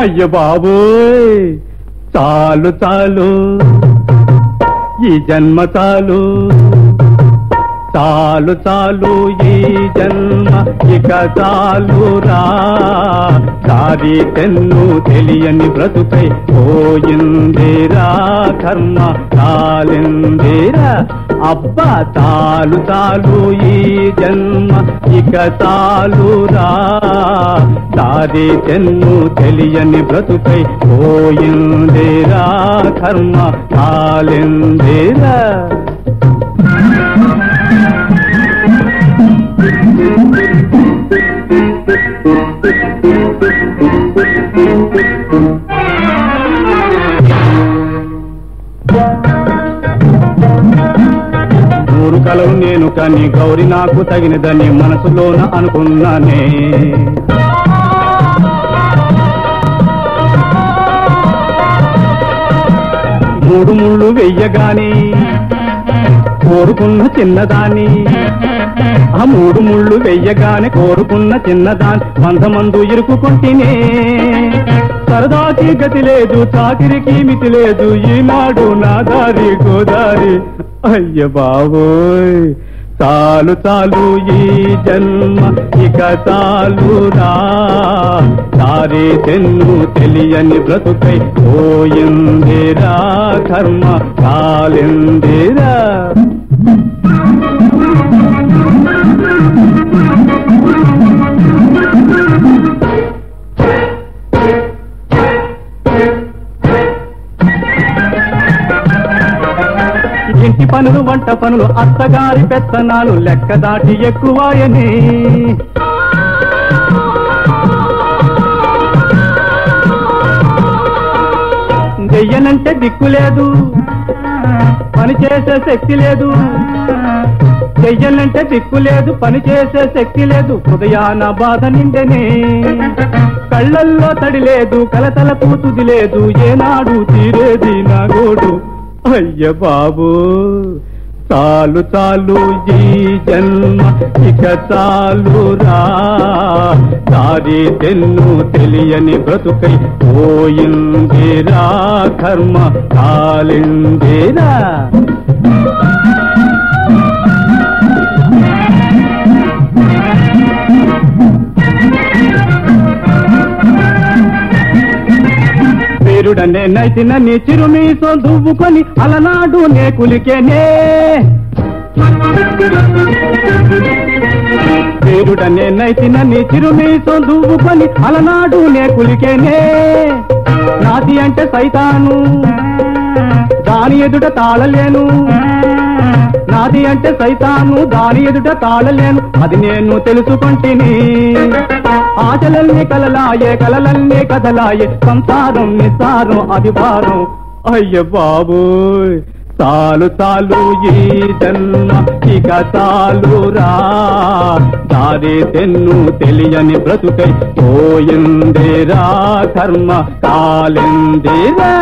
అయ్య బాబోయ్! చాలు చాలు. ఈ జన్మ చాలు. చాలు చాలు ఈ జన్మ. ఇక చాలురా. దారి తెన్ను తెలియని బ్రతుకై పోయిందిరా కర్మ తాలిందిరా అబ్బా చాలు చాలు ఈ జన్మ. ఇక చాలురా. దారి తెన్ను తెలియని బ్రతుకై పోయిందేరా కర్మ కాలిందేరా? ఊరు కలవు నేను కానీ గౌరి నాకు తగినదని మనసులోన అనుకున్నానే. మూడు ముళ్ళు వెయ్యగాని కోరుకున్న చిన్నదాన్ని. ఆ మూడు ముళ్ళు వెయ్యగానే కోరుకున్న చిన్నదాన్ని వంద మందు ఇరుకుకుంటేనే. సరదాకి గతి లేదు చాకిరికి మితి లేదు ఈనాడు నా దారి గోదారి. అయ్య బాబోయ్. చాలు చాలు ఈ జన్మ ఇక చాలురా దారి తెన్ను తెలియని బ్రతుకై పోయిందిరా కర్మ కాలిందిరా ఇంటి పనులు వంట పనులు అత్తగారి పెత్తనాలు లెక్క దాటి ఎక్కువాయని. దెయ్యనంటే దిక్కు లేదు పని చేసే శక్తి లేదు. చెయ్యనంటే దిక్కు లేదు పని చేసే శక్తి లేదు హృదయాన బాధ నిండెనే. కళ్ళల్లో తడి లేదు కలతల కూతుది లేదు ఏనాడు తీరేది నా గోడు. అయ్య బాబు చాలు చాలు ఈ జన్మ ఇక చాలురా. దారి తెన్ను తెలియని బ్రతుకై పోయిందిరా కర్మ కాలిందిరా. వీరుడనే నైతినని చిరుమీసో దువ్వుకొని అలనాడు నే కులికేనే. వీరుడనే నైతినని చిరుమీసో దువ్వుకొని అలనాడు నే కులికేనే. నాది అంటే సైతాను దాని ఎదుట తాళలేను. నాది అంటే సైతాను దాని ఎదుట తాళలేను. అది నేను తెలుసుకుంటుని. ఆటలన్నీ కలలాయే కలలన్నీ కదలాయే. సంసారం నిస్సారం అది భారం. అయ్య బాబు చాలు చాలు ఈ జన్మ ఇక చాలురా దారి తెన్ను తెలియని బ్రతుకై పోయిందిరా కర్మ కాలిందిరా.